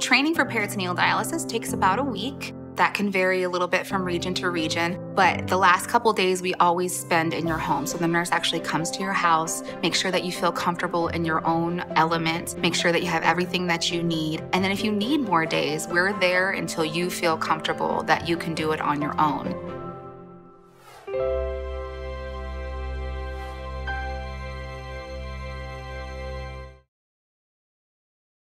Training for peritoneal dialysis takes about a week. That can vary a little bit from region to region, but the last couple days we always spend in your home. So the nurse actually comes to your house, make sure that you feel comfortable in your own element, make sure that you have everything that you need. And then if you need more days, we're there until you feel comfortable that you can do it on your own.